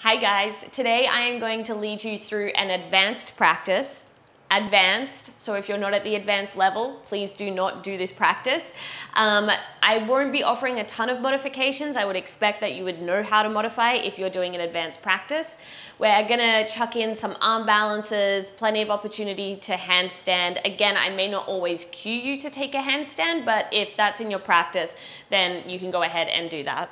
Hi guys, today I am going to lead you through an advanced practice. Advanced, so if you're not at the advanced level, please do not do this practice. Um, I won't be offering a ton of modifications. I would expect that you would know how to modify if you're doing an advanced practice. We're gonna chuck in some arm balances, plenty of opportunity to handstand. Again, I may not always cue you to take a handstand, but if that's in your practice, then you can go ahead and do that.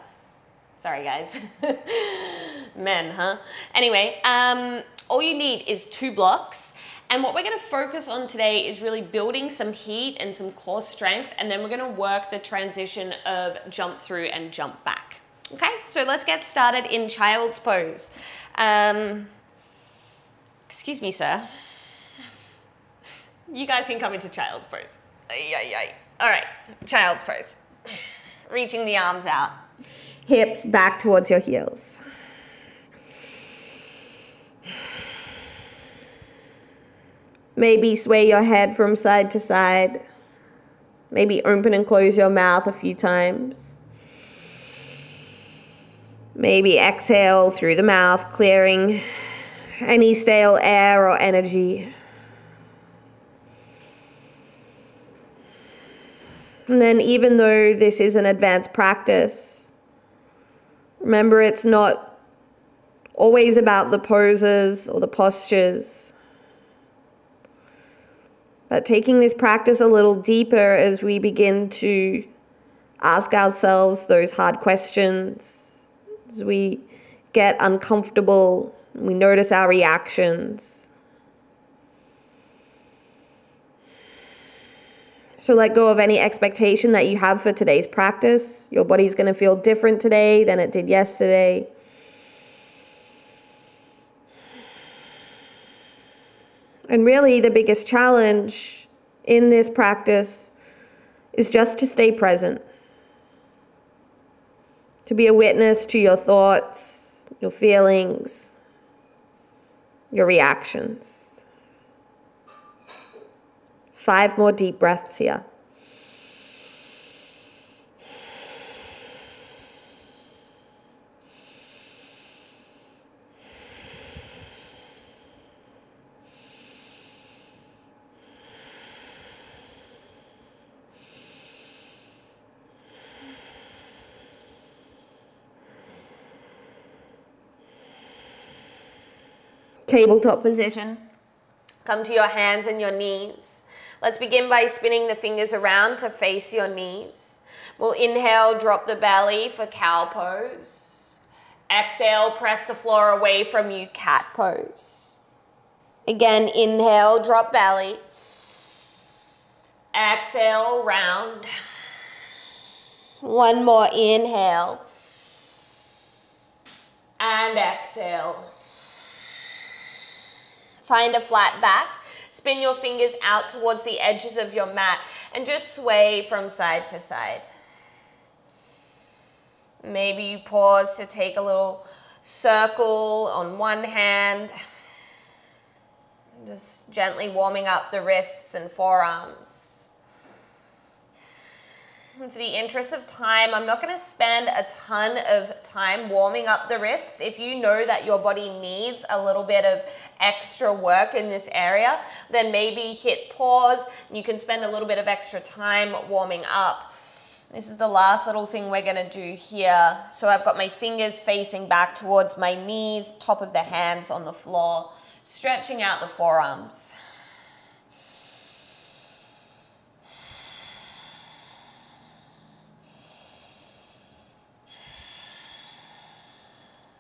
Sorry, guys. Men, huh? Anyway, um, all you need is two blocks. And what we're gonna focus on today is really building some heat and some core strength, and then we're gonna work the transition of jump through and jump back. Okay, so let's get started in child's pose. Um, excuse me, sir. You guys can come into child's pose. Ay, ay, ay. All right, child's pose. Reaching the arms out hips back towards your heels. Maybe sway your head from side to side. Maybe open and close your mouth a few times. Maybe exhale through the mouth, clearing any stale air or energy. And then, even though this is an advanced practice, Remember, it's not always about the poses or the postures. But taking this practice a little deeper as we begin to ask ourselves those hard questions, as we get uncomfortable, we notice our reactions. So let go of any expectation that you have for today's practice. Your body's going to feel different today than it did yesterday. And really, the biggest challenge in this practice is just to stay present, to be a witness to your thoughts, your feelings, your reactions. Five more deep breaths here. Tabletop position. Come to your hands and your knees. Let's begin by spinning the fingers around to face your knees. We'll inhale, drop the belly for cow pose. Exhale, press the floor away from you, cat pose. Again, inhale, drop belly. Exhale, round. One more inhale. And exhale. Find a flat back. Spin your fingers out towards the edges of your mat and just sway from side to side. Maybe you pause to take a little circle on one hand. Just gently warming up the wrists and forearms for the interest of time, I'm not going to spend a ton of time warming up the wrists. If you know that your body needs a little bit of extra work in this area, then maybe hit pause. And you can spend a little bit of extra time warming up. This is the last little thing we're going to do here. So I've got my fingers facing back towards my knees, top of the hands on the floor, stretching out the forearms.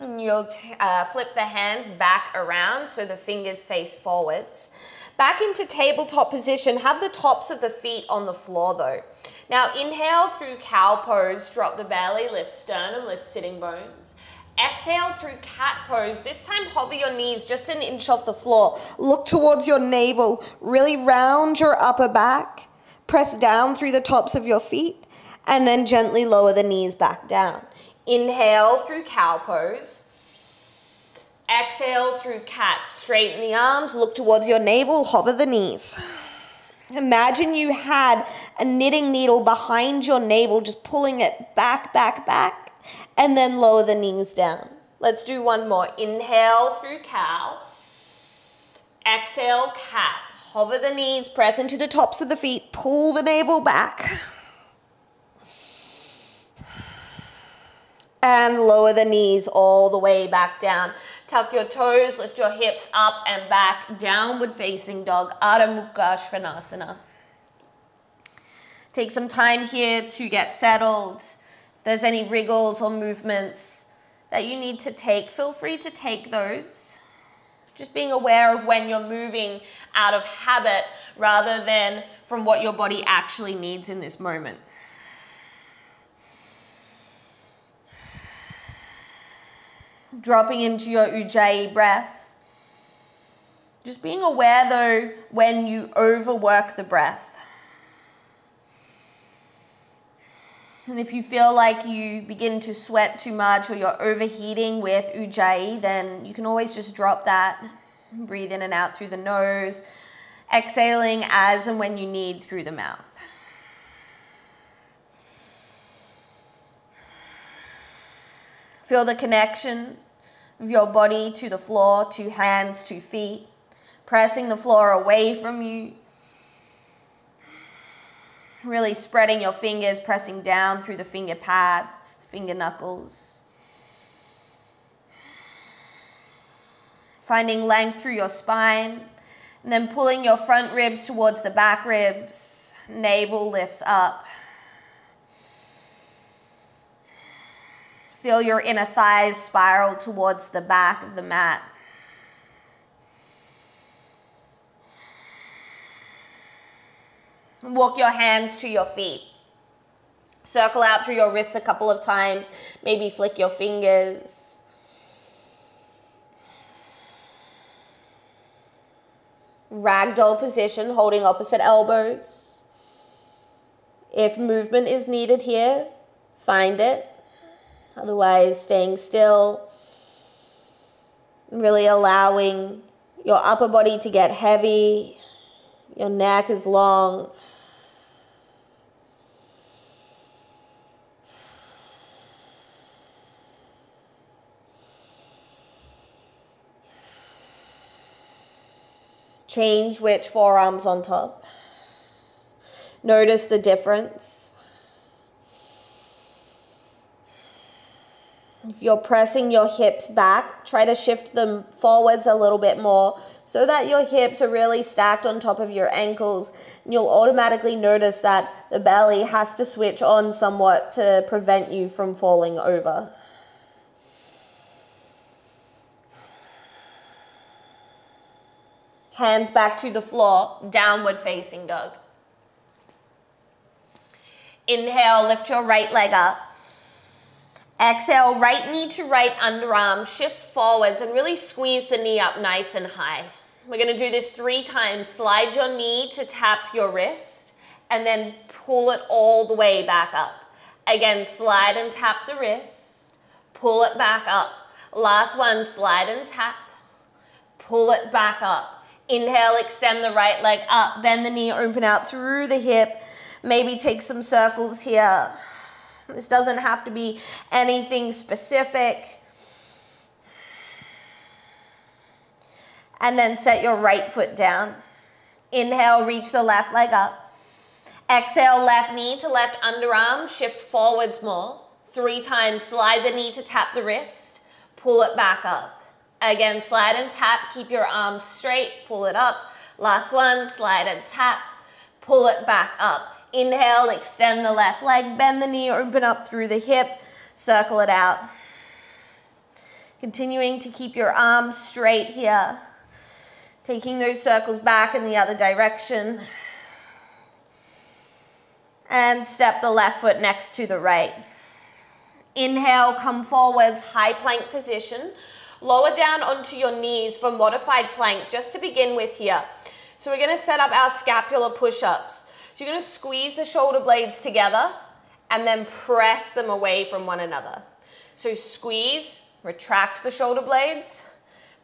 And you'll uh, flip the hands back around so the fingers face forwards. Back into tabletop position. Have the tops of the feet on the floor though. Now inhale through cow pose, drop the belly, lift sternum, lift sitting bones. Exhale through cat pose. This time hover your knees just an inch off the floor. Look towards your navel. Really round your upper back. Press down through the tops of your feet and then gently lower the knees back down. Inhale through cow pose. Exhale through cat. Straighten the arms, look towards your navel, hover the knees. Imagine you had a knitting needle behind your navel, just pulling it back, back, back, and then lower the knees down. Let's do one more. Inhale through cow. Exhale, cat. Hover the knees, press into the tops of the feet, pull the navel back. And lower the knees all the way back down. Tuck your toes, lift your hips up and back. Downward facing dog, Adho Mukha Svanasana. Take some time here to get settled. If there's any wriggles or movements that you need to take, feel free to take those. Just being aware of when you're moving out of habit rather than from what your body actually needs in this moment. Dropping into your Ujjayi breath. Just being aware though when you overwork the breath. And if you feel like you begin to sweat too much or you're overheating with Ujjayi, then you can always just drop that. Breathe in and out through the nose, exhaling as and when you need through the mouth. Feel the connection of your body to the floor, to hands, to feet, pressing the floor away from you Really spreading your fingers, pressing down through the finger pads, finger knuckles. Finding length through your spine, and then pulling your front ribs towards the back ribs. Navel lifts up. Feel your inner thighs spiral towards the back of the mat. Walk your hands to your feet. Circle out through your wrists a couple of times. Maybe flick your fingers. Ragdoll position, holding opposite elbows. If movement is needed here, find it. Otherwise, staying still. Really allowing your upper body to get heavy. Your neck is long. Change which forearms on top. Notice the difference. You're pressing your hips back, try to shift them forwards a little bit more so that your hips are really stacked on top of your ankles. And you'll automatically notice that the belly has to switch on somewhat to prevent you from falling over. Hands back to the floor, downward facing dog. Inhale, lift your right leg up. Exhale, right knee to right underarm, shift forwards and really squeeze the knee up nice and high. We're gonna do this three times. Slide your knee to tap your wrist and then pull it all the way back up. Again, slide and tap the wrist, pull it back up. Last one, slide and tap, pull it back up. Inhale, extend the right leg up, bend the knee, open out through the hip. Maybe take some circles here. This doesn't have to be anything specific. And then set your right foot down. Inhale, reach the left leg up. Exhale, left knee to left underarm, shift forwards more. Three times, slide the knee to tap the wrist, pull it back up. Again, slide and tap, keep your arms straight, pull it up. Last one, slide and tap, pull it back up. Inhale, extend the left leg, bend the knee, open up through the hip, circle it out. Continuing to keep your arms straight here. Taking those circles back in the other direction. And step the left foot next to the right. Inhale, come forwards, high plank position. Lower down onto your knees for modified plank, just to begin with here. So we're gonna set up our scapular push-ups. So you're gonna squeeze the shoulder blades together and then press them away from one another. So squeeze, retract the shoulder blades,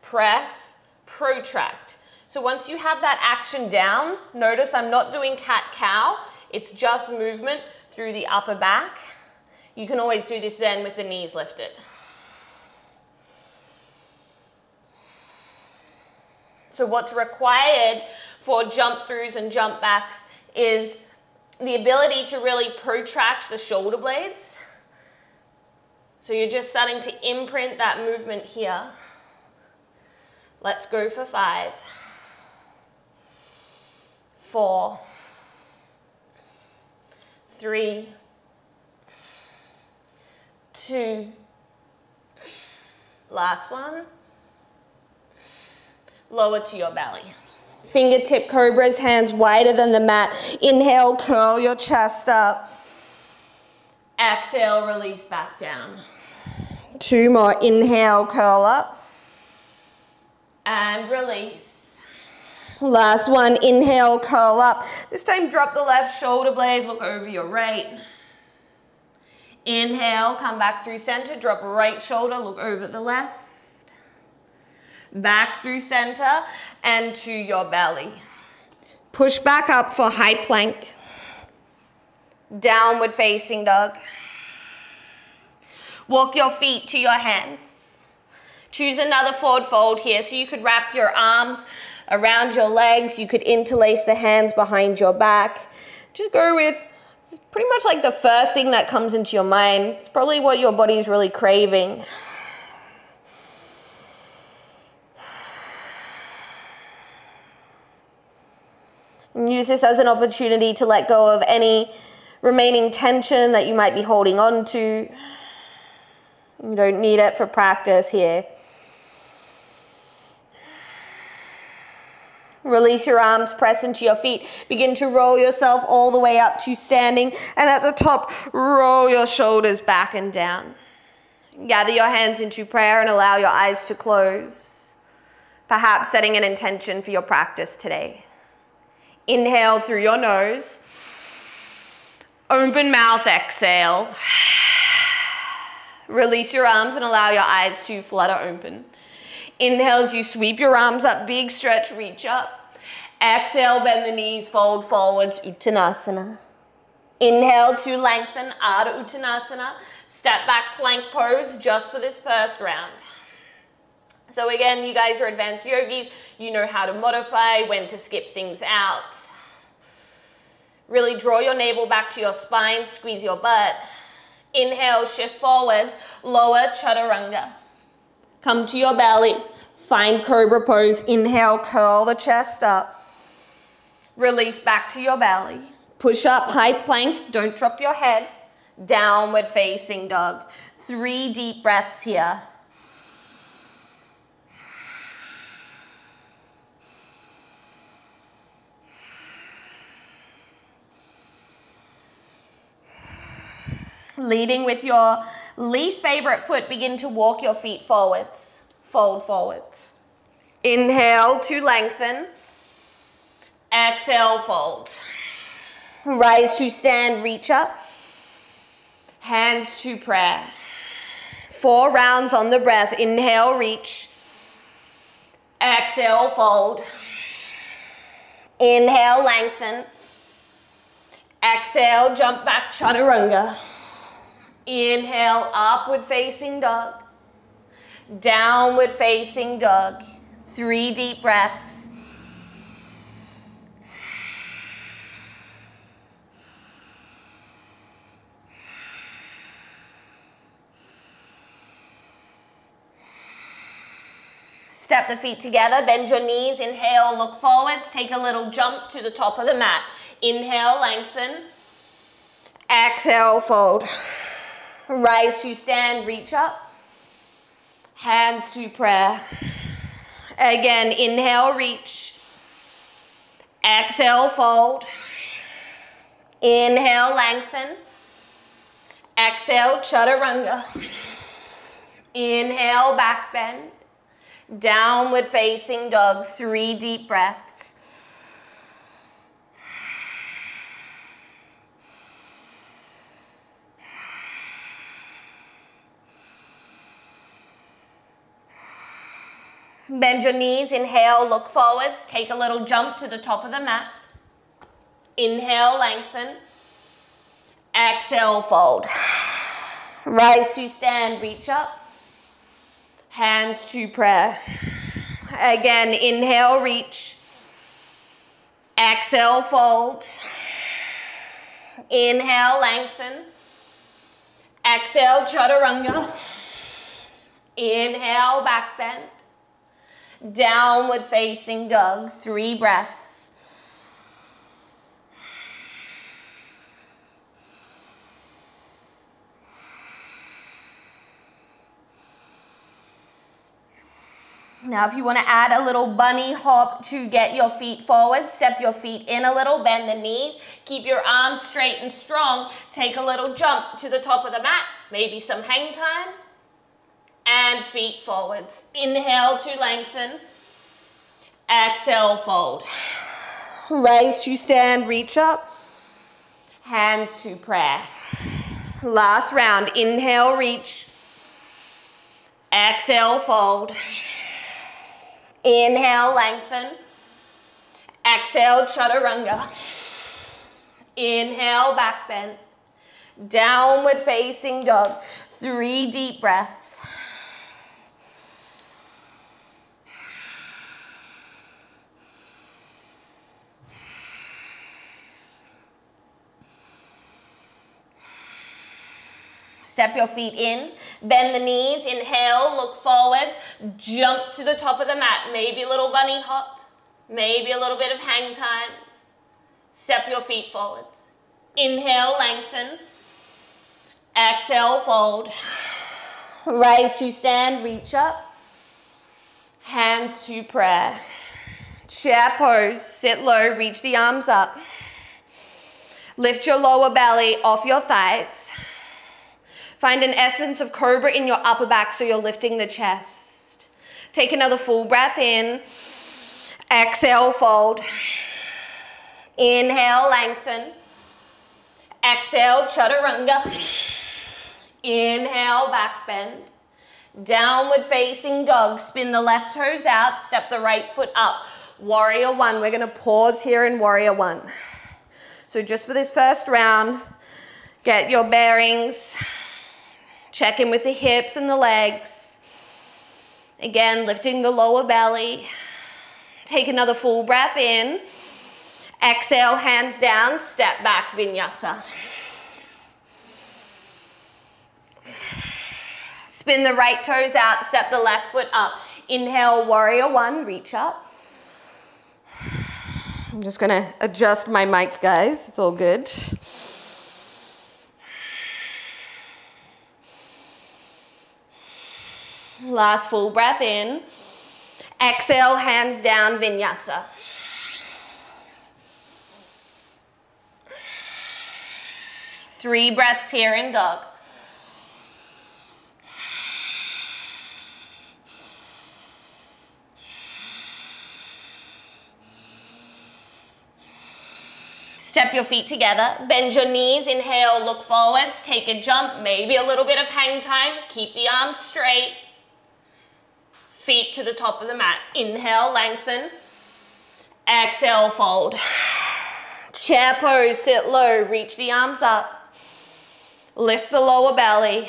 press, protract. So once you have that action down, notice I'm not doing cat-cow, it's just movement through the upper back. You can always do this then with the knees lifted. So what's required for jump throughs and jump backs is the ability to really protract the shoulder blades. So you're just starting to imprint that movement here. Let's go for five, four, three, two, last one, lower to your belly. Fingertip cobras, hands wider than the mat. Inhale, curl your chest up. Exhale, release back down. Two more. Inhale, curl up. And release. Last one. Inhale, curl up. This time, drop the left shoulder blade. Look over your right. Inhale, come back through center. Drop right shoulder. Look over the left back through center and to your belly. Push back up for high plank. Downward facing dog. Walk your feet to your hands. Choose another forward fold here. So you could wrap your arms around your legs. You could interlace the hands behind your back. Just go with pretty much like the first thing that comes into your mind. It's probably what your body's really craving. Use this as an opportunity to let go of any remaining tension that you might be holding on to. You don't need it for practice here. Release your arms, press into your feet. Begin to roll yourself all the way up to standing. And at the top, roll your shoulders back and down. Gather your hands into prayer and allow your eyes to close. Perhaps setting an intention for your practice today. Inhale through your nose. Open mouth, exhale. Release your arms and allow your eyes to flutter open. Inhale as you sweep your arms up, big stretch, reach up. Exhale, bend the knees, fold forwards, Uttanasana. Inhale to lengthen, Ardha Uttanasana. Step back plank pose just for this first round. So again, you guys are advanced yogis. You know how to modify, when to skip things out. Really draw your navel back to your spine, squeeze your butt. Inhale, shift forwards, lower chaturanga. Come to your belly, find cobra pose. Inhale, curl the chest up. Release back to your belly. Push up, high plank, don't drop your head. Downward facing dog. Three deep breaths here. Leading with your least favorite foot, begin to walk your feet forwards. Fold forwards. Inhale to lengthen. Exhale, fold. Rise to stand, reach up. Hands to prayer. Four rounds on the breath. Inhale, reach. Exhale, fold. Inhale, lengthen. Exhale, jump back, chaturanga. Inhale, upward facing dog. Downward facing dog. Three deep breaths. Step the feet together, bend your knees, inhale, look forwards, take a little jump to the top of the mat. Inhale, lengthen. Exhale, fold. Rise to stand, reach up. Hands to prayer. Again, inhale, reach. Exhale, fold. Inhale, lengthen. Exhale, chaturanga. Inhale, back bend. Downward facing dog, three deep breaths. Bend your knees, inhale, look forwards, take a little jump to the top of the mat. Inhale, lengthen. Exhale, fold. Rise to stand, reach up. Hands to prayer. Again, inhale, reach. Exhale, fold. Inhale, lengthen. Exhale, chaturanga. Inhale, back bend. Downward facing dog, three breaths. Now, if you want to add a little bunny hop to get your feet forward, step your feet in a little, bend the knees, keep your arms straight and strong. Take a little jump to the top of the mat, maybe some hang time, and feet forwards. Inhale to lengthen, exhale, fold. Raise to stand, reach up, hands to prayer. Last round, inhale, reach, exhale, fold. Inhale, lengthen. Exhale, chaturanga. Inhale, back bend. Downward facing dog. Three deep breaths. Step your feet in, bend the knees, inhale, look forwards, jump to the top of the mat. Maybe a little bunny hop, maybe a little bit of hang time. Step your feet forwards. Inhale, lengthen. Exhale, fold. Rise to stand, reach up. Hands to prayer. Chair pose, sit low, reach the arms up. Lift your lower belly off your thighs. Find an essence of cobra in your upper back so you're lifting the chest. Take another full breath in. Exhale, fold. Inhale, lengthen. Exhale, chaturanga. Inhale, back bend. Downward facing dog. Spin the left toes out, step the right foot up. Warrior one. We're going to pause here in warrior one. So just for this first round, get your bearings. Check in with the hips and the legs. Again, lifting the lower belly. Take another full breath in. Exhale, hands down, step back, vinyasa. Spin the right toes out, step the left foot up. Inhale, warrior one, reach up. I'm just gonna adjust my mic, guys. It's all good. Last full breath in. Exhale, hands down, vinyasa. Three breaths here in dog. Step your feet together, bend your knees, inhale, look forwards, take a jump, maybe a little bit of hang time, keep the arms straight feet to the top of the mat. Inhale, lengthen. Exhale, fold. Chair pose, sit low, reach the arms up. Lift the lower belly.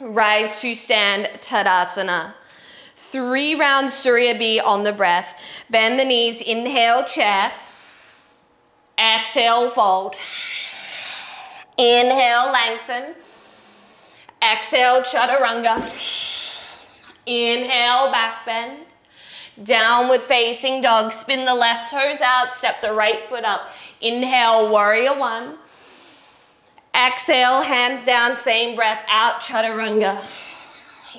Rise to stand, Tadasana. Three rounds Surya B on the breath. Bend the knees, inhale, chair. Exhale, fold. Inhale, lengthen. Exhale, chaturanga. Inhale, back bend. Downward facing dog. Spin the left toes out, step the right foot up. Inhale, warrior one. Exhale, hands down, same breath out, chaturanga.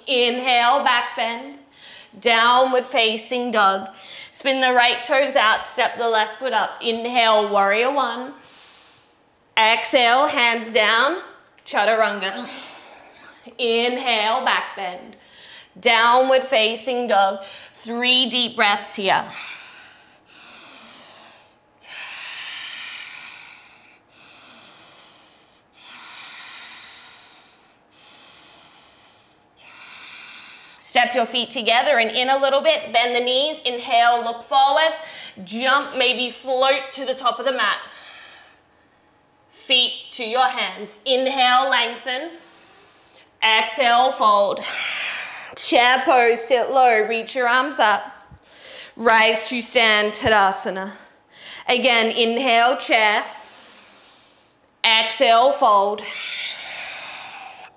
Inhale, back bend. Downward facing dog. Spin the right toes out, step the left foot up. Inhale, warrior one. Exhale, hands down, chaturanga. Inhale, back bend. Downward facing dog. Three deep breaths here. Step your feet together and in a little bit. Bend the knees. Inhale, look forwards. Jump, maybe float to the top of the mat. Feet to your hands. Inhale, lengthen. Exhale, fold. Chair pose, sit low, reach your arms up. Rise to stand, Tadasana. Again, inhale, chair. Exhale, fold.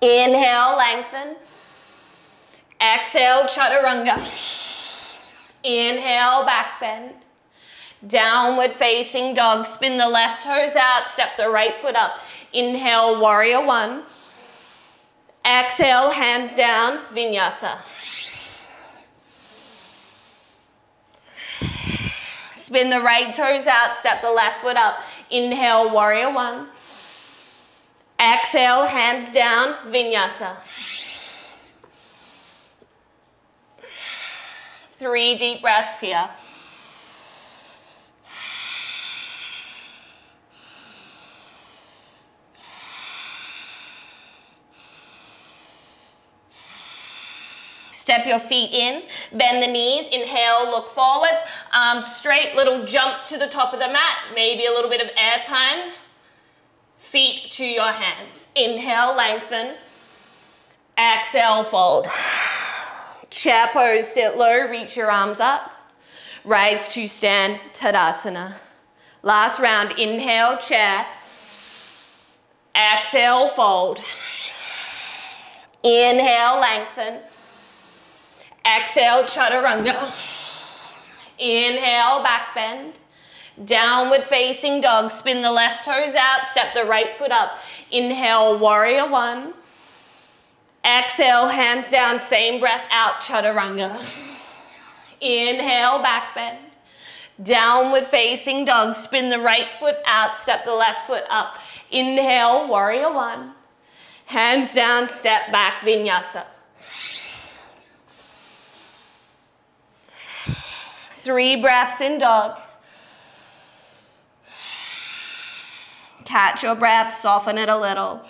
Inhale, lengthen. Exhale, chaturanga. Inhale, back bend. Downward facing dog. Spin the left toes out, step the right foot up. Inhale, warrior one. Exhale, hands down, vinyasa. Spin the right toes out, step the left foot up. Inhale, warrior one. Exhale, hands down, vinyasa. Three deep breaths here. Step your feet in, bend the knees, inhale, look forwards, arms straight, little jump to the top of the mat, maybe a little bit of air time. Feet to your hands. Inhale, lengthen. Exhale, fold. Chair pose, sit low, reach your arms up. Rise to stand, Tadasana. Last round, inhale, chair. Exhale, fold. Inhale, lengthen. Exhale, chaturanga. Inhale, back bend. Downward facing dog. Spin the left toes out, step the right foot up. Inhale, warrior one. Exhale, hands down, same breath out, chaturanga. Inhale, back bend. Downward facing dog. Spin the right foot out, step the left foot up. Inhale, warrior one. Hands down, step back, vinyasa. Three breaths in dog. Catch your breath, soften it a little.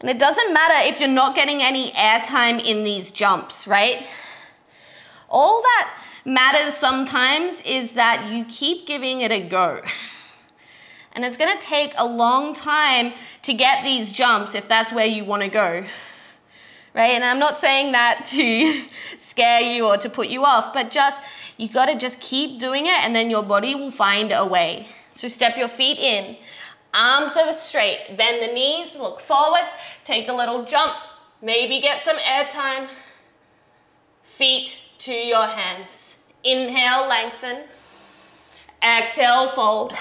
And it doesn't matter if you're not getting any airtime in these jumps, right? All that matters sometimes is that you keep giving it a go. And it's gonna take a long time to get these jumps if that's where you wanna go right? And I'm not saying that to scare you or to put you off, but just, you gotta just keep doing it and then your body will find a way. So step your feet in, arms over straight, bend the knees, look forwards, take a little jump, maybe get some air time. Feet to your hands. Inhale, lengthen. Exhale, fold.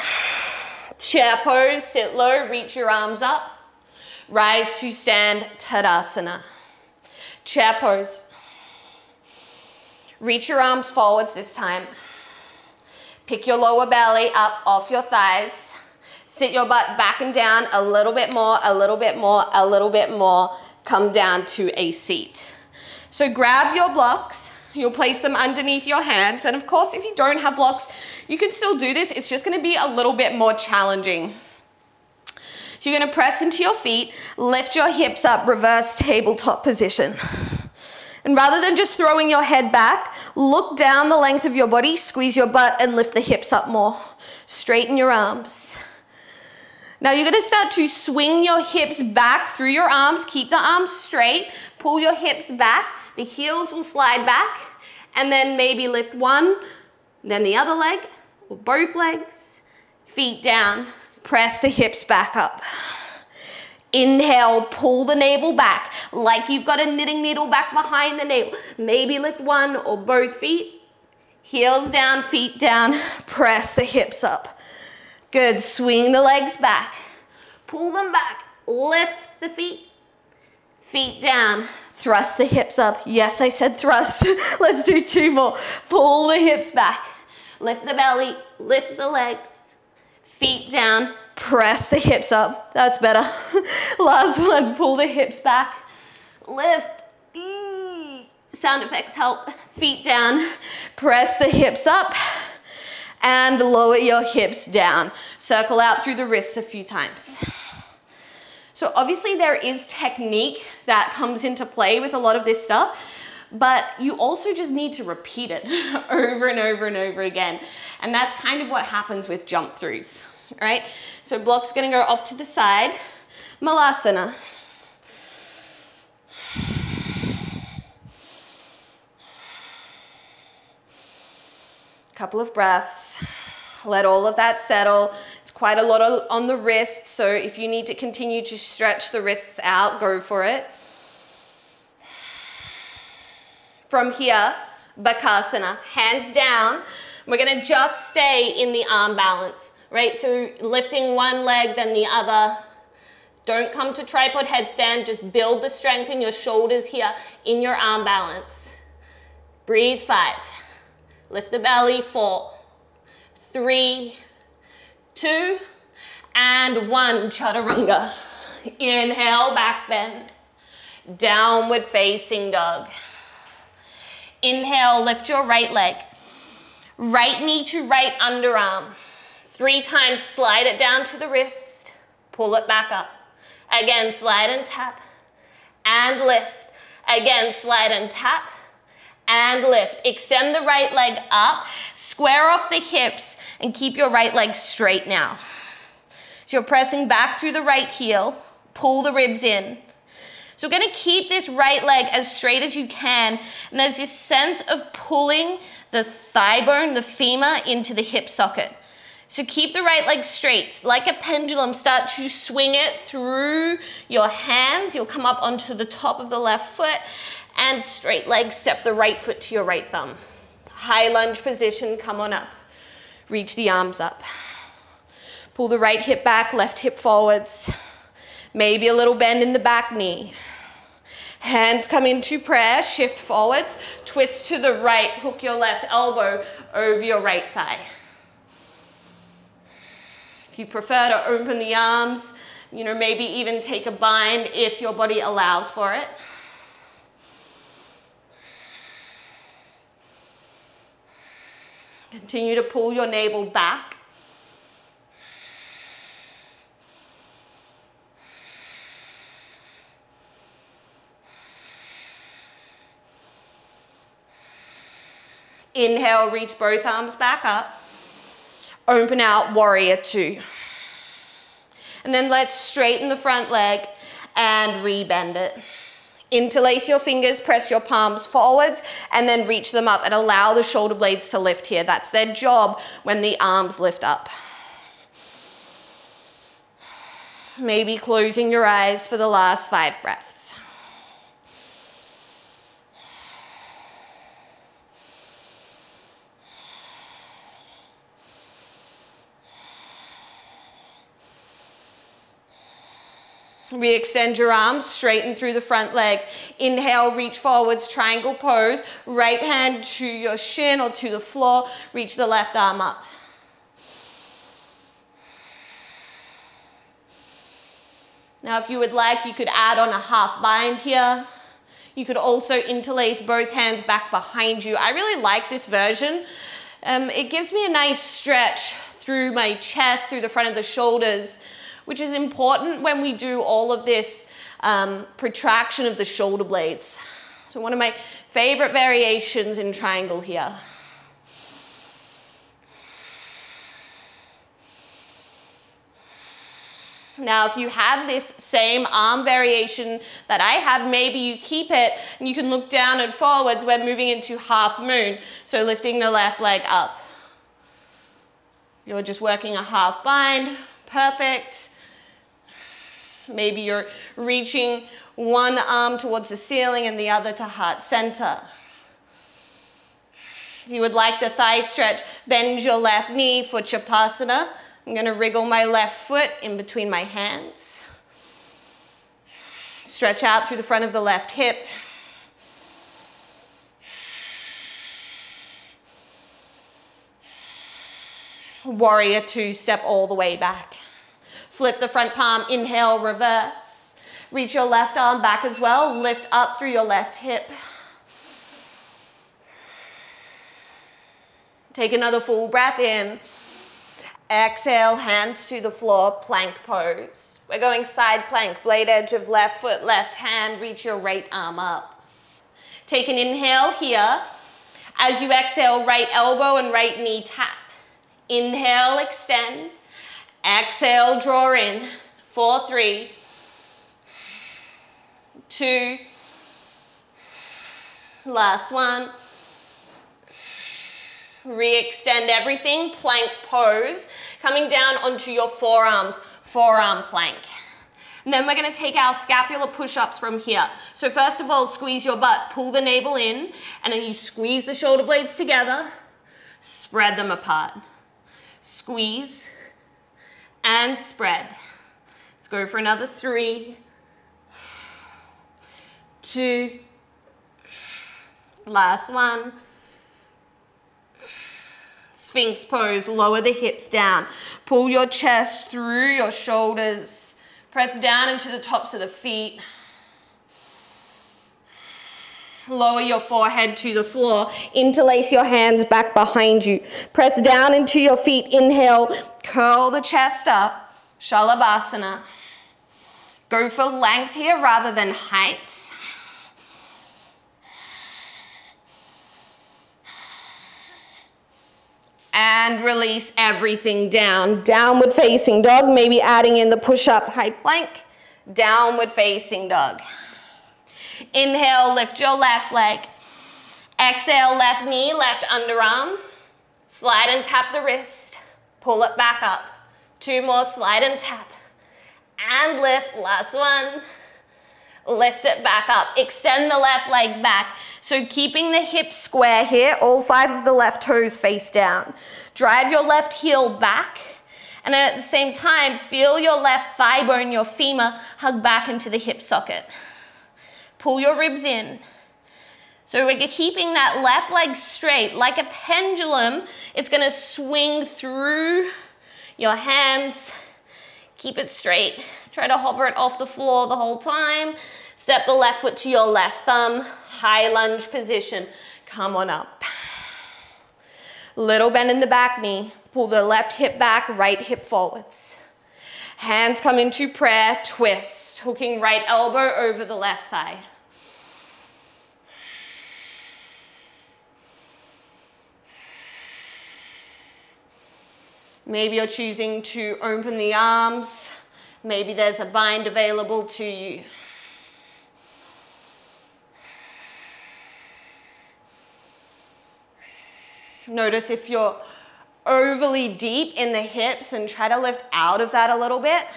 Chair pose, sit low, reach your arms up. Rise to stand, Tadasana. Chair pose. Reach your arms forwards this time. Pick your lower belly up off your thighs. Sit your butt back and down a little bit more, a little bit more, a little bit more. Come down to a seat. So grab your blocks. You'll place them underneath your hands. And of course, if you don't have blocks, you can still do this. It's just gonna be a little bit more challenging. So you're gonna press into your feet, lift your hips up, reverse tabletop position. And rather than just throwing your head back, look down the length of your body, squeeze your butt and lift the hips up more. Straighten your arms. Now you're gonna start to swing your hips back through your arms. Keep the arms straight. Pull your hips back. The heels will slide back. And then maybe lift one, then the other leg, or both legs. Feet down. Press the hips back up. Inhale, pull the navel back like you've got a knitting needle back behind the navel. Maybe lift one or both feet. Heels down, feet down. Press the hips up. Good, swing the legs back. Pull them back, lift the feet. Feet down, thrust the hips up. Yes, I said thrust. Let's do two more. Pull the hips back. Lift the belly, lift the legs feet down, press the hips up. That's better. Last one, pull the hips back, lift. Sound effects help. Feet down, press the hips up and lower your hips down. Circle out through the wrists a few times. So obviously there is technique that comes into play with a lot of this stuff, but you also just need to repeat it over and over and over again. And that's kind of what happens with jump throughs all right? So block's gonna go off to the side. Malasana. Couple of breaths. Let all of that settle. It's quite a lot on the wrists, so if you need to continue to stretch the wrists out, go for it. From here, Bakasana, hands down. We're gonna just stay in the arm balance right? So lifting one leg, then the other. Don't come to tripod headstand, just build the strength in your shoulders here in your arm balance. Breathe, five. Lift the belly, four, three, two, and one, chaturanga. Inhale, back bend. Downward facing dog. Inhale, lift your right leg. Right knee to right underarm. Three times, slide it down to the wrist. Pull it back up. Again, slide and tap. And lift. Again, slide and tap. And lift. Extend the right leg up. Square off the hips and keep your right leg straight now. So you're pressing back through the right heel. Pull the ribs in. So we're gonna keep this right leg as straight as you can. And there's this sense of pulling the thigh bone, the femur, into the hip socket. So keep the right leg straight. Like a pendulum, start to swing it through your hands. You'll come up onto the top of the left foot and straight leg, step the right foot to your right thumb. High lunge position, come on up. Reach the arms up. Pull the right hip back, left hip forwards. Maybe a little bend in the back knee. Hands come into prayer, shift forwards, twist to the right, hook your left elbow over your right thigh. If you prefer to open the arms, you know, maybe even take a bind if your body allows for it. Continue to pull your navel back. Inhale, reach both arms back up. Open out, warrior two. And then let's straighten the front leg and rebend it. Interlace your fingers, press your palms forwards, and then reach them up and allow the shoulder blades to lift here. That's their job when the arms lift up. Maybe closing your eyes for the last five breaths. Re-extend your arms, straighten through the front leg. Inhale, reach forwards, triangle pose. Right hand to your shin or to the floor. Reach the left arm up. Now, if you would like, you could add on a half bind here. You could also interlace both hands back behind you. I really like this version. Um, it gives me a nice stretch through my chest, through the front of the shoulders which is important when we do all of this um, protraction of the shoulder blades. So one of my favorite variations in triangle here. Now, if you have this same arm variation that I have, maybe you keep it and you can look down and forwards when moving into half moon. So lifting the left leg up. You're just working a half bind, perfect. Maybe you're reaching one arm towards the ceiling and the other to heart center. If you would like the thigh stretch, bend your left knee for Chapasana. I'm going to wriggle my left foot in between my hands. Stretch out through the front of the left hip. Warrior two, step all the way back. Flip the front palm, inhale, reverse. Reach your left arm back as well. Lift up through your left hip. Take another full breath in. Exhale, hands to the floor, plank pose. We're going side plank, blade edge of left foot, left hand, reach your right arm up. Take an inhale here. As you exhale, right elbow and right knee tap. Inhale, extend. Exhale, draw in. Four, three, two, last one. Re-extend everything, plank pose, coming down onto your forearms, forearm plank. And then we're gonna take our scapular push-ups from here. So first of all, squeeze your butt, pull the navel in, and then you squeeze the shoulder blades together, spread them apart. Squeeze and spread. Let's go for another three, two, last one. Sphinx pose, lower the hips down. Pull your chest through your shoulders. Press down into the tops of the feet. Lower your forehead to the floor. Interlace your hands back behind you. Press down into your feet. Inhale, curl the chest up. Shalabhasana. Go for length here rather than height. and release everything down. Downward facing dog, maybe adding in the push-up high plank. Downward facing dog. Inhale, lift your left leg. Exhale, left knee, left underarm. Slide and tap the wrist. Pull it back up. Two more, slide and tap. And lift, last one. Lift it back up. Extend the left leg back. So keeping the hips square here, all five of the left toes face down. Drive your left heel back. And then at the same time, feel your left thigh bone, your femur, hug back into the hip socket. Pull your ribs in. So we're keeping that left leg straight. Like a pendulum, it's gonna swing through your hands. Keep it straight. Try to hover it off the floor the whole time. Step the left foot to your left thumb. High lunge position. Come on up. Little bend in the back knee. Pull the left hip back, right hip forwards. Hands come into prayer, twist. Hooking right elbow over the left thigh. Maybe you're choosing to open the arms. Maybe there's a bind available to you. Notice if you're overly deep in the hips and try to lift out of that a little bit.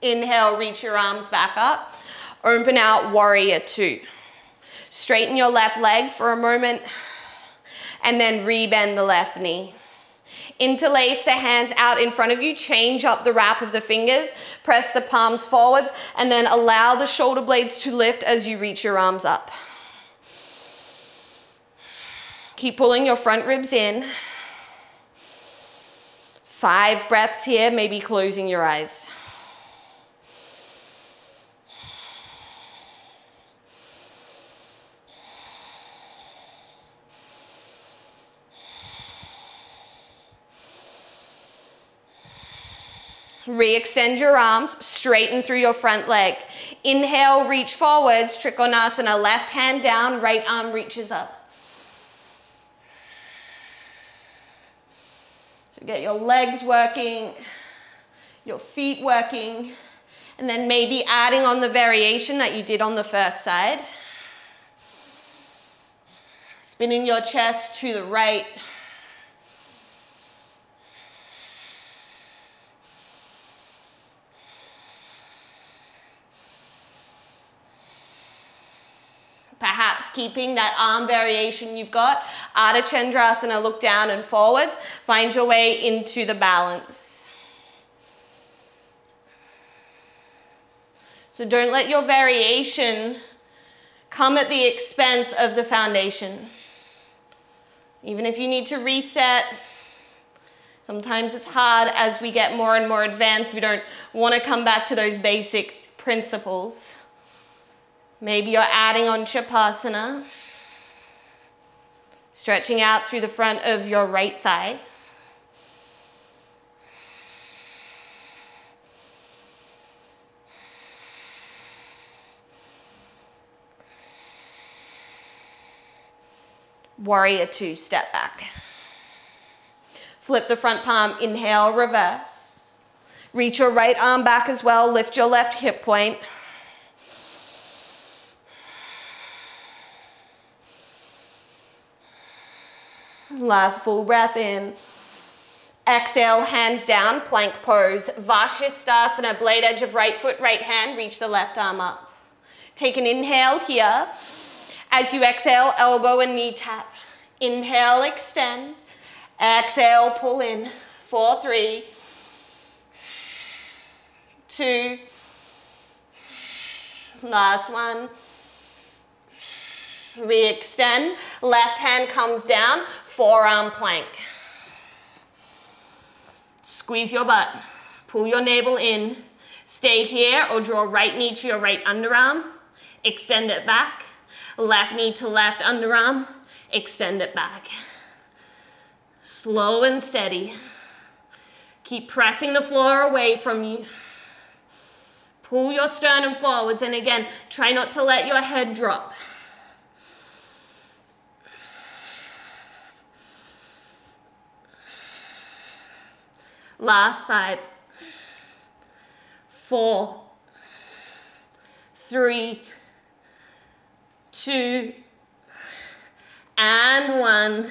Inhale, reach your arms back up. Open out, warrior two. Straighten your left leg for a moment and then rebend the left knee. Interlace the hands out in front of you, change up the wrap of the fingers, press the palms forwards, and then allow the shoulder blades to lift as you reach your arms up. Keep pulling your front ribs in. Five breaths here, maybe closing your eyes. Re-extend your arms, straighten through your front leg. Inhale, reach forwards, Trikonasana, left hand down, right arm reaches up. So get your legs working, your feet working, and then maybe adding on the variation that you did on the first side. Spinning your chest to the right, perhaps keeping that arm variation you've got. Ardha Chandrasana, look down and forwards. Find your way into the balance. So don't let your variation come at the expense of the foundation. Even if you need to reset, sometimes it's hard as we get more and more advanced. We don't want to come back to those basic principles. Maybe you're adding on Chapasana, stretching out through the front of your right thigh. Warrior two, step back. Flip the front palm, inhale, reverse. Reach your right arm back as well, lift your left hip point. Last full breath in. Exhale, hands down, plank pose. Vashisthasana, blade edge of right foot, right hand, reach the left arm up. Take an inhale here. As you exhale, elbow and knee tap. Inhale, extend. Exhale, pull in. Four, three, two, last one. Re-extend, left hand comes down, forearm plank. Squeeze your butt, pull your navel in. Stay here or draw right knee to your right underarm. Extend it back. Left knee to left underarm. Extend it back. Slow and steady. Keep pressing the floor away from you. Pull your sternum forwards and again, try not to let your head drop. Last five, four, three, two, and one.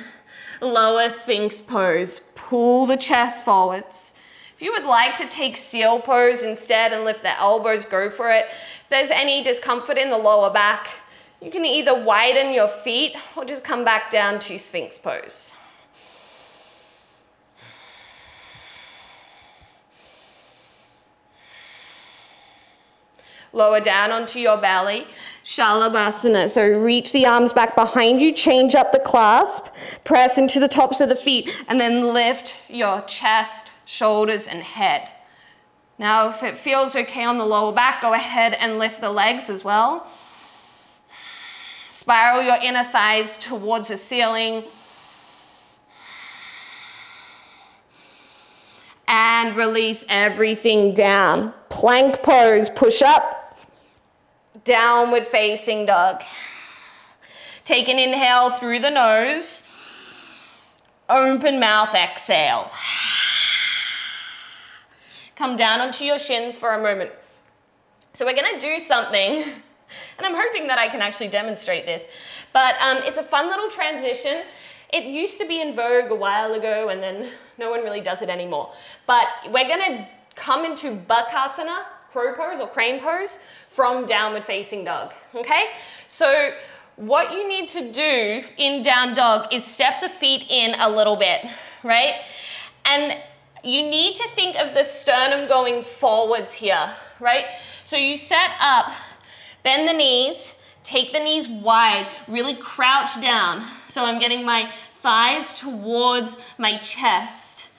Lower Sphinx pose. Pull the chest forwards. If you would like to take seal pose instead and lift the elbows, go for it. If there's any discomfort in the lower back, you can either widen your feet or just come back down to Sphinx pose. Lower down onto your belly. Shalabhasana. So reach the arms back behind you, change up the clasp, press into the tops of the feet, and then lift your chest, shoulders, and head. Now, if it feels okay on the lower back, go ahead and lift the legs as well. Spiral your inner thighs towards the ceiling. And release everything down. Plank pose, push up, downward facing dog. Take an inhale through the nose. Open mouth, exhale. Come down onto your shins for a moment. So we're gonna do something, and I'm hoping that I can actually demonstrate this, but um, it's a fun little transition. It used to be in vogue a while ago, and then no one really does it anymore. But we're gonna come into Bakasana, crow pose or crane pose, from downward facing dog, okay? So what you need to do in down dog is step the feet in a little bit, right? And you need to think of the sternum going forwards here, right? So you set up, bend the knees, take the knees wide, really crouch down. So I'm getting my thighs towards my chest.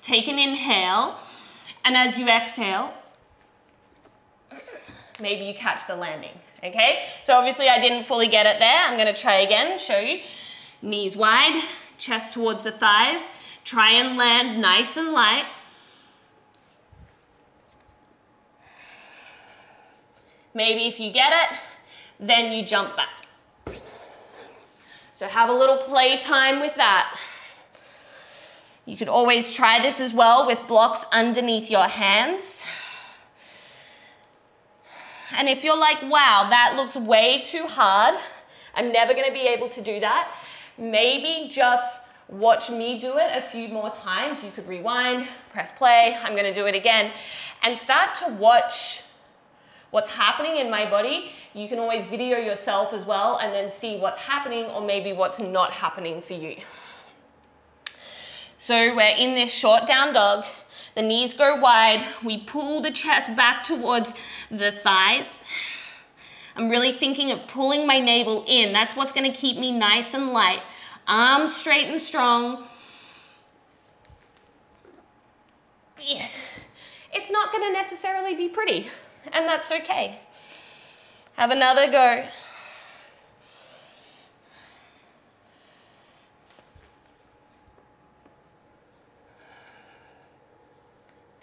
Take an inhale, and as you exhale, maybe you catch the landing, okay? So obviously I didn't fully get it there. I'm gonna try again, show you. Knees wide, chest towards the thighs. Try and land nice and light. Maybe if you get it, then you jump back. So have a little play time with that. You could always try this as well with blocks underneath your hands. And if you're like, wow, that looks way too hard, I'm never gonna be able to do that, maybe just watch me do it a few more times. You could rewind, press play, I'm gonna do it again, and start to watch what's happening in my body. You can always video yourself as well and then see what's happening or maybe what's not happening for you. So we're in this short down dog. The knees go wide. We pull the chest back towards the thighs. I'm really thinking of pulling my navel in. That's what's gonna keep me nice and light. Arms straight and strong. It's not gonna necessarily be pretty, and that's okay. Have another go.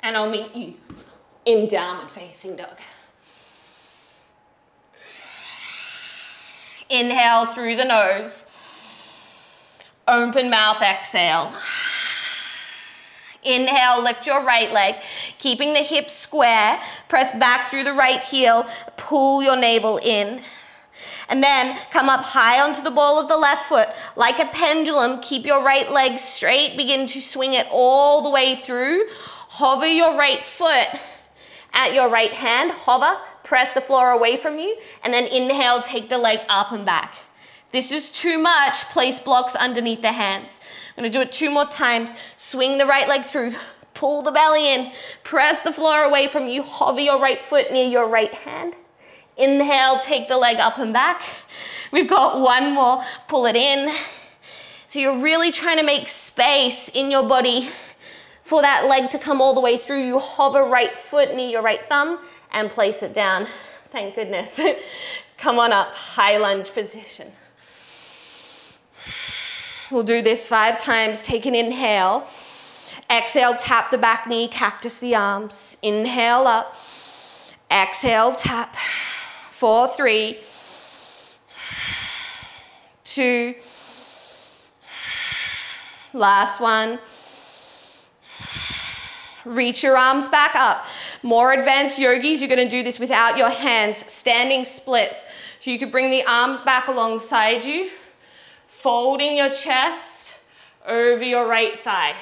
And I'll meet you in downward facing dog. Inhale through the nose. Open mouth, exhale. Inhale, lift your right leg, keeping the hips square. Press back through the right heel. Pull your navel in. And then come up high onto the ball of the left foot. Like a pendulum, keep your right leg straight. Begin to swing it all the way through. Hover your right foot at your right hand. Hover, press the floor away from you. And then inhale, take the leg up and back. This is too much. Place blocks underneath the hands. I'm gonna do it two more times. Swing the right leg through. Pull the belly in. Press the floor away from you. Hover your right foot near your right hand. Inhale, take the leg up and back. We've got one more, pull it in. So you're really trying to make space in your body for that leg to come all the way through. You hover right foot near your right thumb and place it down. Thank goodness. come on up, high lunge position. We'll do this five times. Take an inhale. Exhale, tap the back knee, cactus the arms. Inhale up. Exhale, tap four, three, two, last one. Reach your arms back up. More advanced yogis, you're gonna do this without your hands, standing split. So you could bring the arms back alongside you, folding your chest over your right thigh.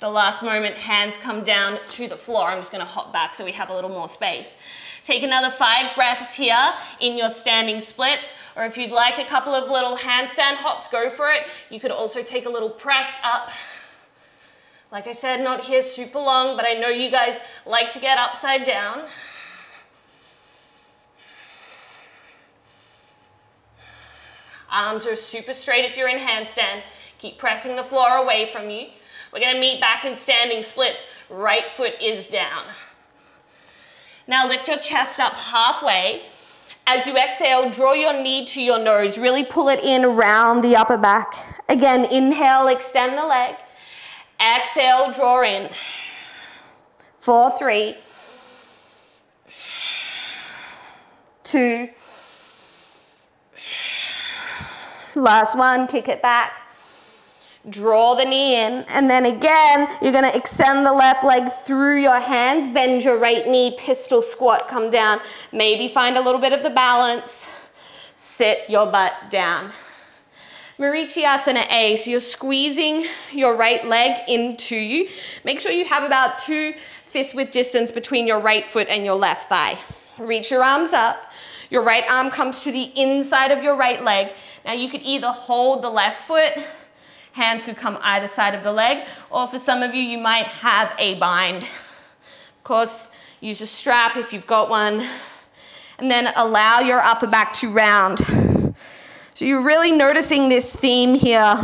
The last moment, hands come down to the floor. I'm just gonna hop back so we have a little more space. Take another five breaths here in your standing splits, or if you'd like a couple of little handstand hops, go for it. You could also take a little press up. Like I said, not here super long, but I know you guys like to get upside down. Arms are super straight if you're in handstand. Keep pressing the floor away from you. We're gonna meet back in standing splits. Right foot is down. Now lift your chest up halfway. As you exhale, draw your knee to your nose. Really pull it in around the upper back. Again, inhale, extend the leg. Exhale, draw in. Four, three, two, last one, kick it back. Draw the knee in, and then again, you're gonna extend the left leg through your hands, bend your right knee, pistol squat, come down. Maybe find a little bit of the balance. Sit your butt down. Marichyasana A, so you're squeezing your right leg into you. Make sure you have about two fist width distance between your right foot and your left thigh. Reach your arms up. Your right arm comes to the inside of your right leg. Now you could either hold the left foot Hands could come either side of the leg, or for some of you, you might have a bind. Of course, use a strap if you've got one. And then allow your upper back to round. So you're really noticing this theme here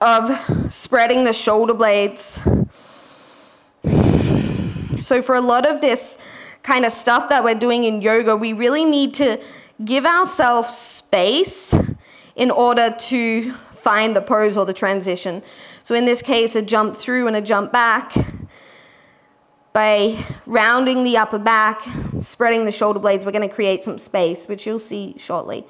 of spreading the shoulder blades. So for a lot of this kind of stuff that we're doing in yoga, we really need to give ourselves space in order to find the pose or the transition. So in this case, a jump through and a jump back. By rounding the upper back, spreading the shoulder blades, we're going to create some space, which you'll see shortly.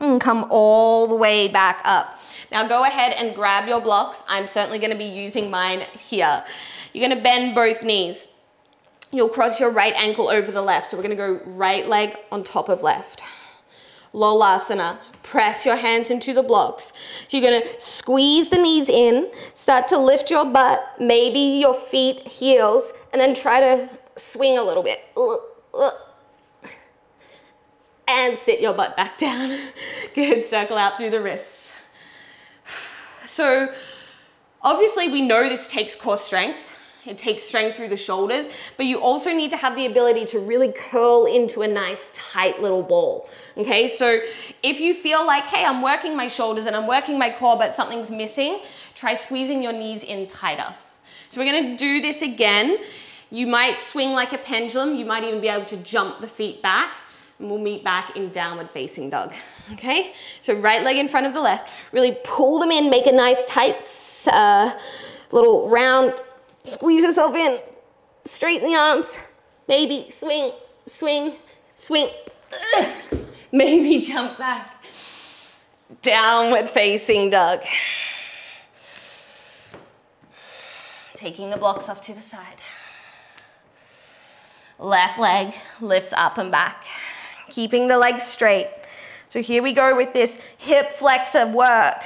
And come all the way back up. Now go ahead and grab your blocks. I'm certainly going to be using mine here. You're gonna bend both knees. You'll cross your right ankle over the left. So we're gonna go right leg on top of left. Lolasana. Press your hands into the blocks. So you're gonna squeeze the knees in, start to lift your butt, maybe your feet, heels, and then try to swing a little bit. And sit your butt back down. Good, circle out through the wrists. So obviously we know this takes core strength. It takes strength through the shoulders, but you also need to have the ability to really curl into a nice tight little ball. Okay, so if you feel like, hey, I'm working my shoulders and I'm working my core, but something's missing, try squeezing your knees in tighter. So we're gonna do this again. You might swing like a pendulum. You might even be able to jump the feet back and we'll meet back in downward facing dog. Okay, so right leg in front of the left. Really pull them in, make a nice tight uh, little round Squeeze yourself in. Straighten the arms. Maybe swing, swing, swing. Maybe jump back. Downward facing dog. Taking the blocks off to the side. Left leg lifts up and back. Keeping the legs straight. So here we go with this hip flexor work.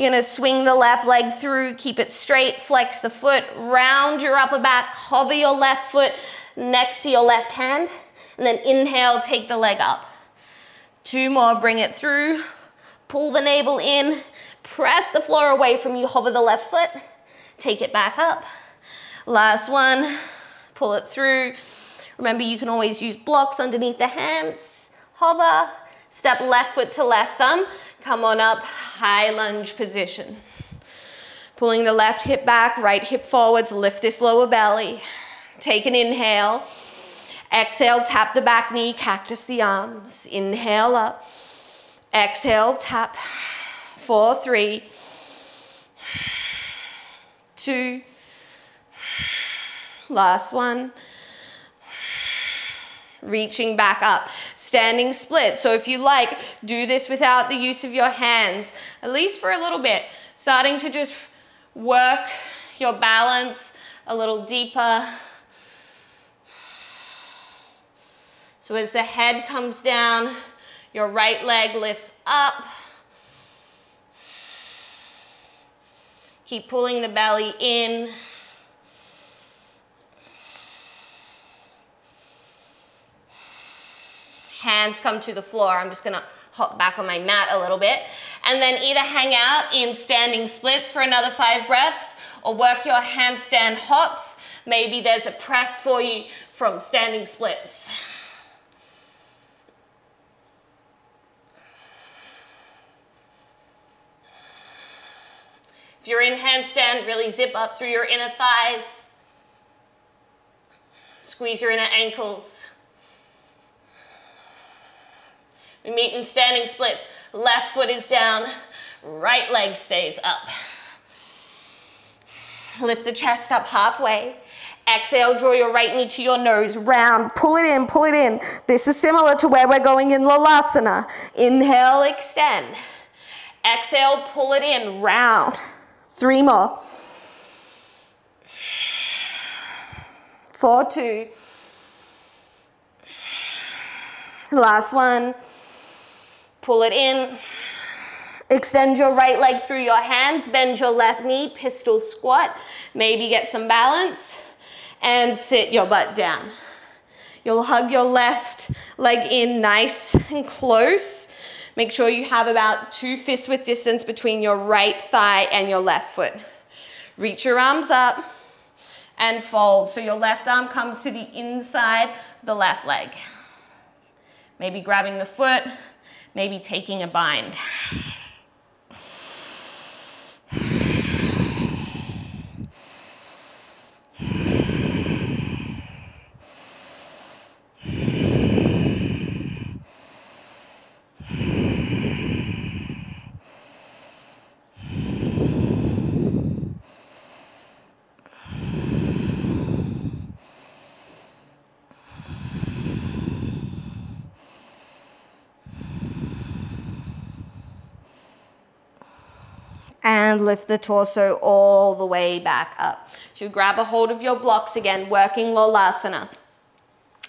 You're gonna swing the left leg through, keep it straight, flex the foot, round your upper back, hover your left foot next to your left hand, and then inhale, take the leg up. Two more, bring it through, pull the navel in, press the floor away from you, hover the left foot, take it back up. Last one, pull it through. Remember, you can always use blocks underneath the hands, hover, step left foot to left thumb, come on up, high lunge position. Pulling the left hip back, right hip forwards, lift this lower belly. Take an inhale. Exhale, tap the back knee, cactus the arms. Inhale up. Exhale, tap. Four, three, two, last one. Reaching back up, standing split. So if you like, do this without the use of your hands, at least for a little bit. Starting to just work your balance a little deeper. So as the head comes down, your right leg lifts up. Keep pulling the belly in. Hands come to the floor. I'm just gonna hop back on my mat a little bit. And then either hang out in standing splits for another five breaths or work your handstand hops. Maybe there's a press for you from standing splits. If you're in handstand, really zip up through your inner thighs. Squeeze your inner ankles. We meet in standing splits. Left foot is down, right leg stays up. Lift the chest up halfway. Exhale, draw your right knee to your nose, round, pull it in, pull it in. This is similar to where we're going in Lolasana. Inhale, extend. Exhale, pull it in, round. Three more. Four, two. Last one. Pull it in. Extend your right leg through your hands, bend your left knee, pistol squat. Maybe get some balance and sit your butt down. You'll hug your left leg in nice and close. Make sure you have about two fists width distance between your right thigh and your left foot. Reach your arms up and fold. So your left arm comes to the inside the left leg. Maybe grabbing the foot, maybe taking a bind. And lift the torso all the way back up. So grab a hold of your blocks again, working Lolasana.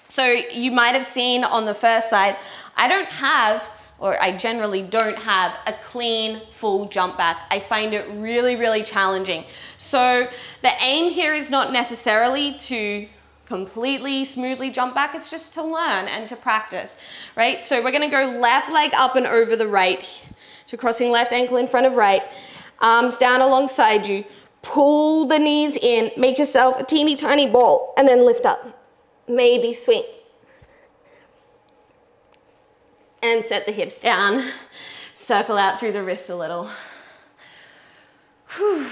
So you might have seen on the first side, I don't have, or I generally don't have a clean full jump back. I find it really, really challenging. So the aim here is not necessarily to completely smoothly jump back, it's just to learn and to practice, right? So we're gonna go left leg up and over the right. So crossing left ankle in front of right arms down alongside you. Pull the knees in, make yourself a teeny tiny ball, and then lift up. Maybe swing. And set the hips down. Circle out through the wrists a little. Whew.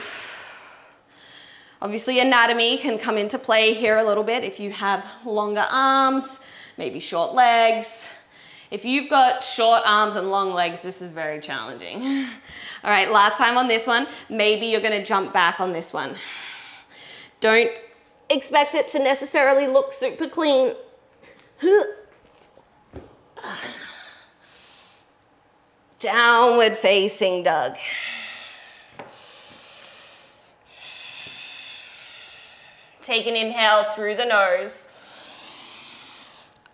Obviously anatomy can come into play here a little bit if you have longer arms, maybe short legs. If you've got short arms and long legs, this is very challenging. All right, last time on this one, maybe you're gonna jump back on this one. Don't expect it to necessarily look super clean. Downward facing dog. Take an inhale through the nose.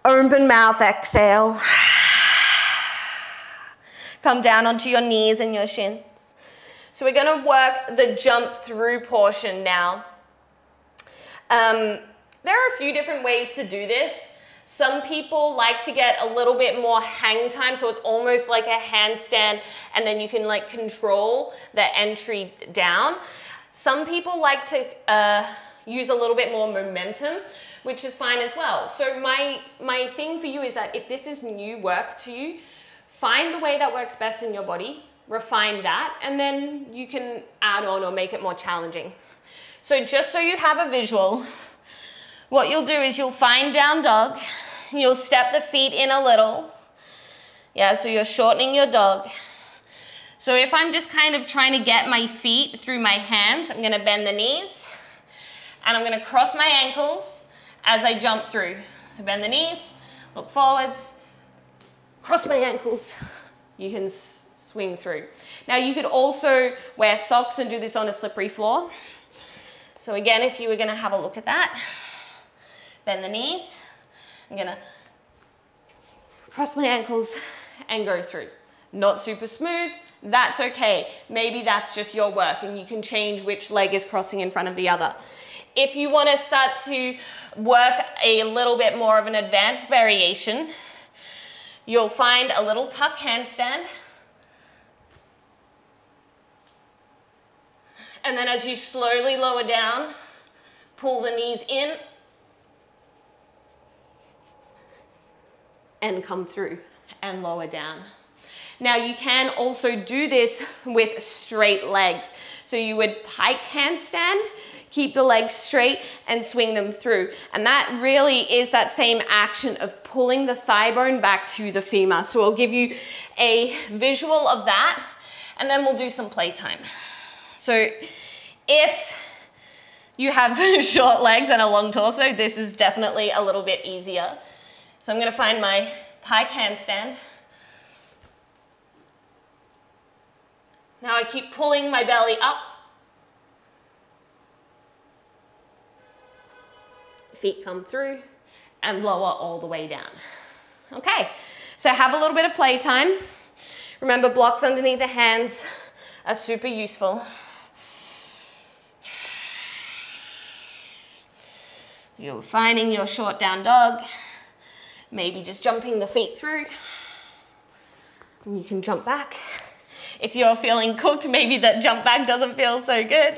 Open mouth exhale. Come down onto your knees and your shins. So we're gonna work the jump through portion now. Um, there are a few different ways to do this. Some people like to get a little bit more hang time, so it's almost like a handstand, and then you can like control the entry down. Some people like to uh, use a little bit more momentum, which is fine as well. So my, my thing for you is that if this is new work to you, find the way that works best in your body, refine that, and then you can add on or make it more challenging. So just so you have a visual, what you'll do is you'll find down dog, you'll step the feet in a little. Yeah, so you're shortening your dog. So if I'm just kind of trying to get my feet through my hands, I'm gonna bend the knees and I'm gonna cross my ankles as I jump through. So bend the knees, look forwards, cross my ankles. You can swing through. Now you could also wear socks and do this on a slippery floor. So again, if you were gonna have a look at that, bend the knees. I'm gonna cross my ankles and go through. Not super smooth, that's okay. Maybe that's just your work and you can change which leg is crossing in front of the other. If you wanna start to work a little bit more of an advanced variation, you'll find a little tuck handstand. And then as you slowly lower down, pull the knees in and come through and lower down. Now you can also do this with straight legs. So you would pike handstand, keep the legs straight and swing them through. And that really is that same action of pulling the thigh bone back to the femur. So I'll give you a visual of that and then we'll do some playtime. So if you have short legs and a long torso, this is definitely a little bit easier. So I'm gonna find my pike handstand. Now I keep pulling my belly up. Feet come through and lower all the way down. Okay, so have a little bit of play time. Remember blocks underneath the hands are super useful. You're finding your short down dog, maybe just jumping the feet through. And you can jump back. If you're feeling cooked, maybe that jump back doesn't feel so good.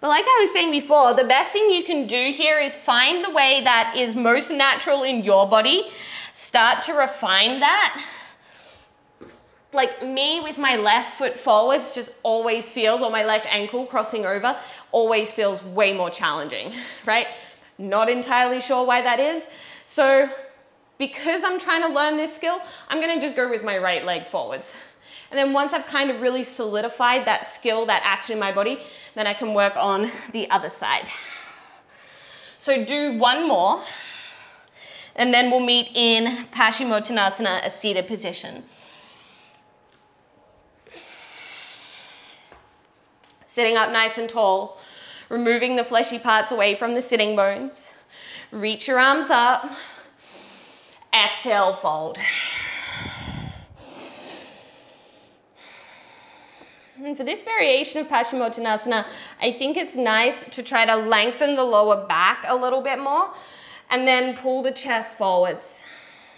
But like I was saying before, the best thing you can do here is find the way that is most natural in your body. Start to refine that. Like me with my left foot forwards just always feels, or my left ankle crossing over, always feels way more challenging, right? Not entirely sure why that is. So because I'm trying to learn this skill, I'm gonna just go with my right leg forwards. And then once I've kind of really solidified that skill, that action in my body, then I can work on the other side. So do one more, and then we'll meet in Paschimottanasana, a seated position. Sitting up nice and tall, removing the fleshy parts away from the sitting bones. Reach your arms up, exhale, fold. And for this variation of Paschimottanasana, I think it's nice to try to lengthen the lower back a little bit more and then pull the chest forwards.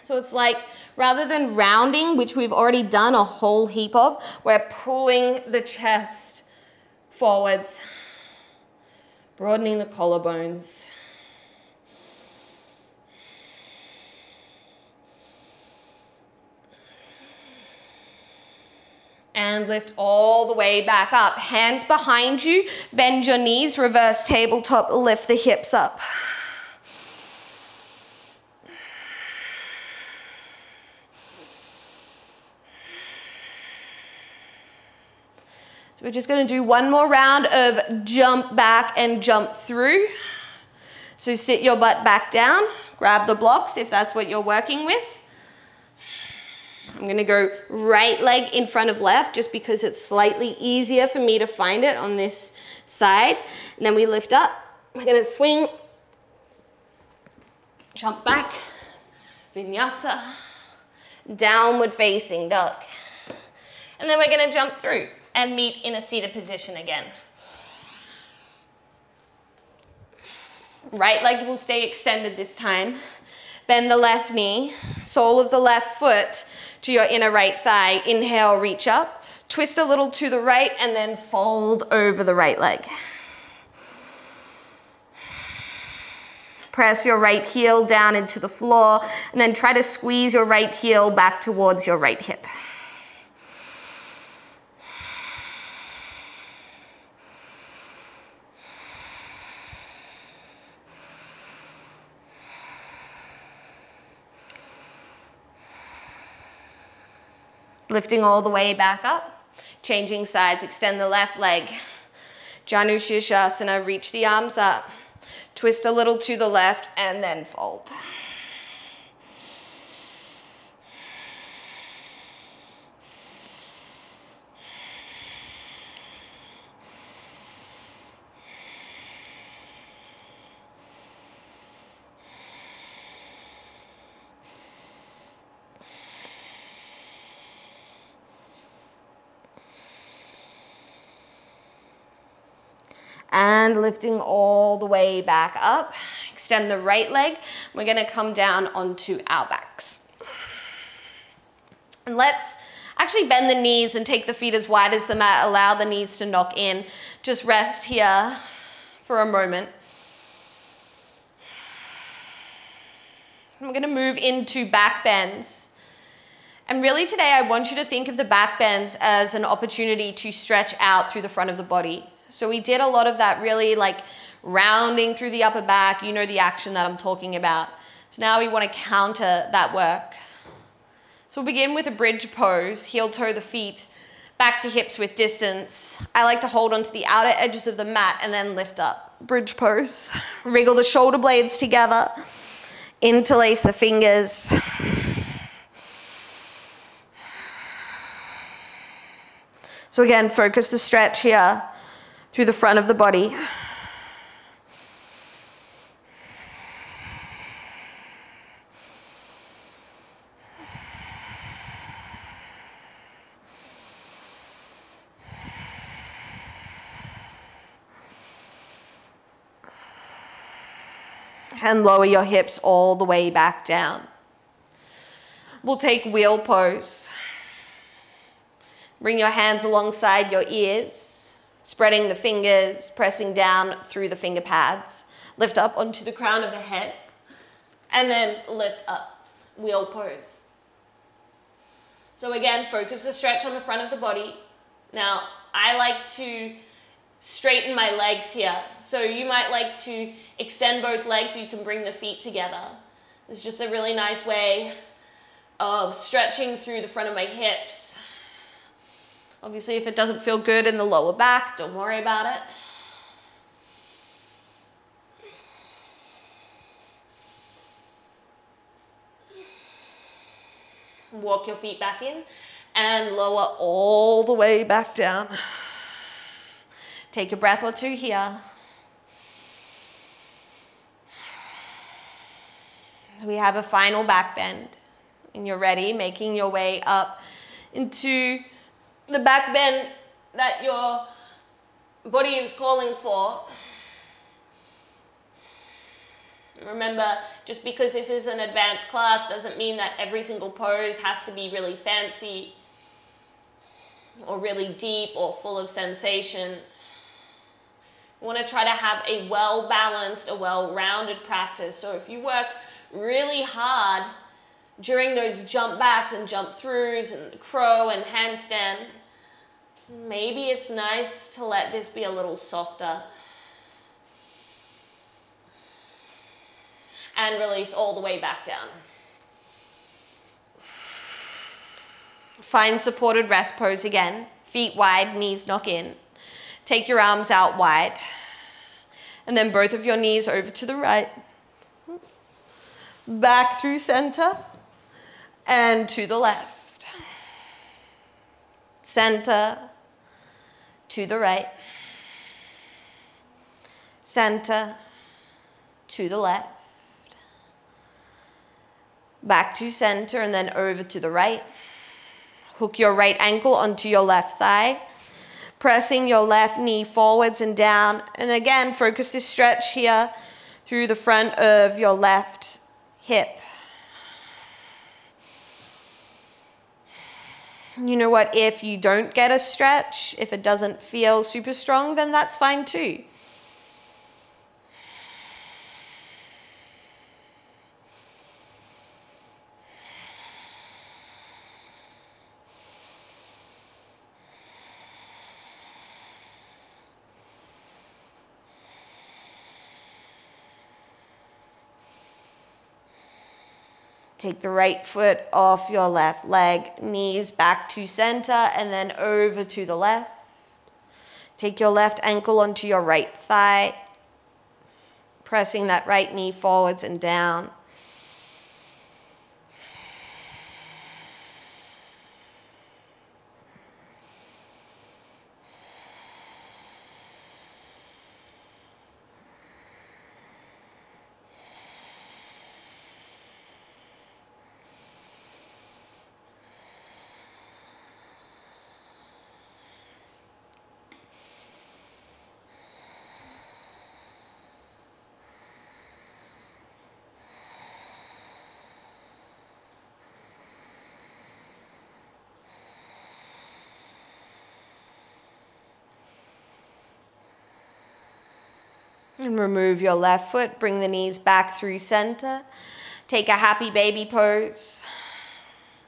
So it's like rather than rounding, which we've already done a whole heap of, we're pulling the chest forwards, broadening the collarbones. And lift all the way back up. Hands behind you, bend your knees, reverse tabletop, lift the hips up. So we're just gonna do one more round of jump back and jump through. So sit your butt back down, grab the blocks if that's what you're working with. I'm gonna go right leg in front of left just because it's slightly easier for me to find it on this side. And then we lift up. We're gonna swing, jump back, vinyasa, downward facing dog. And then we're gonna jump through and meet in a seated position again. Right leg will stay extended this time. Bend the left knee, sole of the left foot to your inner right thigh. Inhale, reach up. Twist a little to the right and then fold over the right leg. Press your right heel down into the floor and then try to squeeze your right heel back towards your right hip. Lifting all the way back up. Changing sides, extend the left leg. Janu Sirsasana, reach the arms up. Twist a little to the left and then fold. And lifting all the way back up. Extend the right leg. We're gonna come down onto our backs. And let's actually bend the knees and take the feet as wide as the mat. Allow the knees to knock in. Just rest here for a moment. I'm gonna move into back bends. And really today I want you to think of the back bends as an opportunity to stretch out through the front of the body. So we did a lot of that really like rounding through the upper back. You know the action that I'm talking about. So now we want to counter that work. So we'll begin with a bridge pose, heel toe the feet, back to hips with distance. I like to hold onto the outer edges of the mat and then lift up. Bridge pose. Wriggle the shoulder blades together. Interlace the fingers. So again, focus the stretch here through the front of the body. And lower your hips all the way back down. We'll take wheel pose. Bring your hands alongside your ears spreading the fingers, pressing down through the finger pads. Lift up onto the crown of the head, and then lift up, wheel pose. So again, focus the stretch on the front of the body. Now, I like to straighten my legs here. So you might like to extend both legs so you can bring the feet together. It's just a really nice way of stretching through the front of my hips Obviously, if it doesn't feel good in the lower back, don't worry about it. Walk your feet back in and lower all the way back down. Take a breath or two here. We have a final back bend. And you're ready, making your way up into the back bend that your body is calling for. Remember, just because this is an advanced class doesn't mean that every single pose has to be really fancy or really deep or full of sensation. We want to try to have a well-balanced, a well-rounded practice. So if you worked really hard during those jump backs and jump throughs and crow and handstand, maybe it's nice to let this be a little softer. And release all the way back down. Find supported rest pose again. Feet wide, knees knock in. Take your arms out wide. And then both of your knees over to the right. Back through center and to the left. Center to the right. Center to the left. Back to center and then over to the right. Hook your right ankle onto your left thigh. Pressing your left knee forwards and down. And again, focus this stretch here through the front of your left hip. You know what? If you don't get a stretch, if it doesn't feel super strong, then that's fine too. Take the right foot off your left leg, knees back to center and then over to the left. Take your left ankle onto your right thigh, pressing that right knee forwards and down. And remove your left foot, bring the knees back through center. Take a happy baby pose.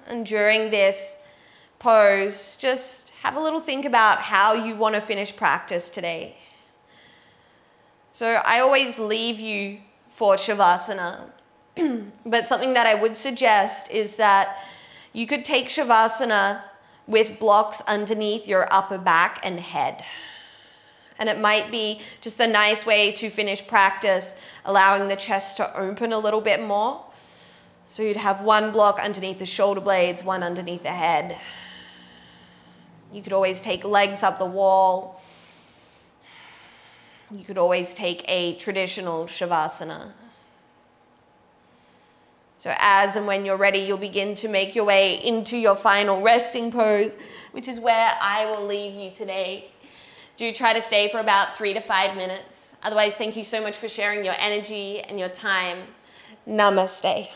And during this pose, just have a little think about how you want to finish practice today. So I always leave you for Shavasana. but something that I would suggest is that you could take Shavasana with blocks underneath your upper back and head and it might be just a nice way to finish practice, allowing the chest to open a little bit more. So you'd have one block underneath the shoulder blades, one underneath the head. You could always take legs up the wall. You could always take a traditional Shavasana. So as and when you're ready, you'll begin to make your way into your final resting pose, which is where I will leave you today do try to stay for about three to five minutes. Otherwise, thank you so much for sharing your energy and your time. Namaste.